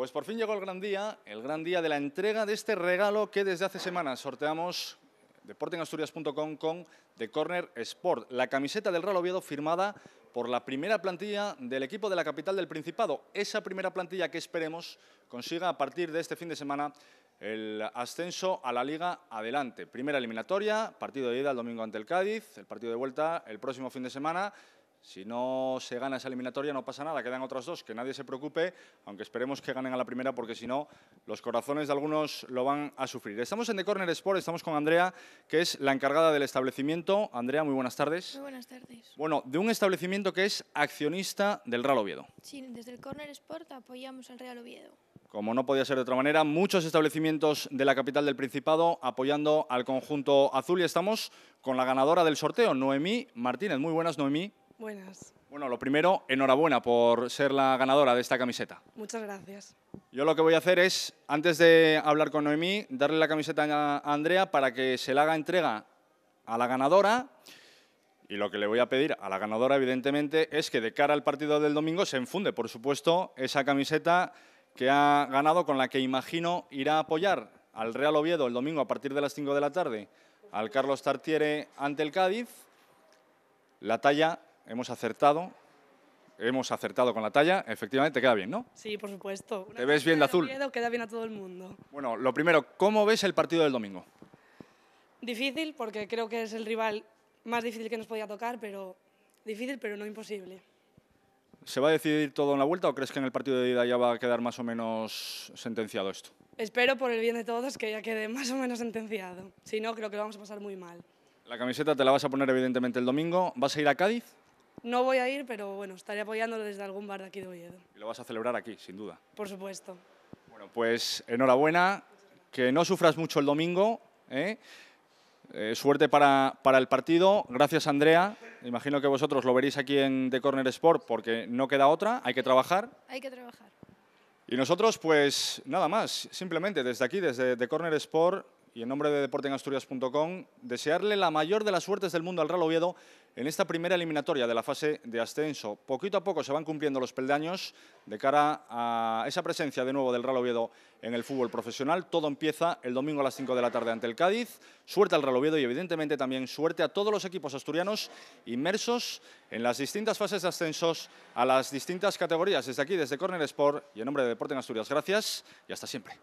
Pues por fin llegó el gran día, el gran día de la entrega de este regalo que desde hace semanas sorteamos deportingasturias.com con The Corner Sport, la camiseta del Real Oviedo firmada por la primera plantilla del equipo de la capital del Principado. Esa primera plantilla que esperemos consiga a partir de este fin de semana el ascenso a la Liga adelante. Primera eliminatoria, partido de ida el domingo ante el Cádiz, el partido de vuelta el próximo fin de semana si no se gana esa eliminatoria no pasa nada, quedan otras dos, que nadie se preocupe, aunque esperemos que ganen a la primera porque si no los corazones de algunos lo van a sufrir. Estamos en The Corner Sport, estamos con Andrea, que es la encargada del establecimiento. Andrea, muy buenas tardes. Muy buenas tardes. Bueno, de un establecimiento que es accionista del Real Oviedo. Sí, desde el Corner Sport apoyamos al Real Oviedo. Como no podía ser de otra manera, muchos establecimientos de la capital del Principado apoyando al conjunto azul y estamos con la ganadora del sorteo, Noemí Martínez. Muy buenas, Noemí. Buenas. Bueno, lo primero, enhorabuena por ser la ganadora de esta camiseta. Muchas gracias. Yo lo que voy a hacer es, antes de hablar con Noemí, darle la camiseta a Andrea para que se la haga entrega a la ganadora. Y lo que le voy a pedir a la ganadora, evidentemente, es que de cara al partido del domingo se enfunde, por supuesto, esa camiseta que ha ganado, con la que imagino irá a apoyar al Real Oviedo el domingo a partir de las 5 de la tarde, al Carlos Tartiere ante el Cádiz. La talla hemos acertado. Hemos acertado con la talla. Efectivamente, te queda bien, ¿no? Sí, por supuesto. ¿Te ves bien de azul? Oviedo queda bien a todo el mundo. Bueno, lo primero, ¿cómo ves el partido del domingo? Difícil, porque creo que es el rival más difícil que nos podía tocar, pero difícil, pero no imposible. ¿Se va a decidir todo en la vuelta o crees que en el partido de ida ya va a quedar más o menos sentenciado esto? Espero, por el bien de todos, que ya quede más o menos sentenciado. Si no, creo que lo vamos a pasar muy mal. La camiseta te la vas a poner evidentemente el domingo. ¿Vas a ir a Cádiz? No voy a ir, pero bueno, estaré apoyándolo desde algún bar de aquí de Oviedo. Y lo vas a celebrar aquí, sin duda. Por supuesto. Bueno, pues enhorabuena, que no sufras mucho el domingo. ¿eh? Eh, suerte para, para, el partido. Gracias, Andrea. Imagino que vosotros lo veréis aquí en The Corner Sport porque no queda otra, hay que trabajar. Hay que trabajar. Y nosotros, pues nada más, simplemente desde aquí, desde The Corner Sport, y en nombre de deportenasturias.com, desearle la mayor de las suertes del mundo al Real Oviedo en esta primera eliminatoria de la fase de ascenso. Poquito a poco se van cumpliendo los peldaños de cara a esa presencia de nuevo del Real Oviedo en el fútbol profesional. Todo empieza el domingo a las 5 de la tarde ante el Cádiz. Suerte al Real Oviedo y evidentemente también suerte a todos los equipos asturianos inmersos en las distintas fases de ascensos a las distintas categorías. Desde aquí, desde Corner Sport y en nombre de Deporte en Asturias, gracias y hasta siempre.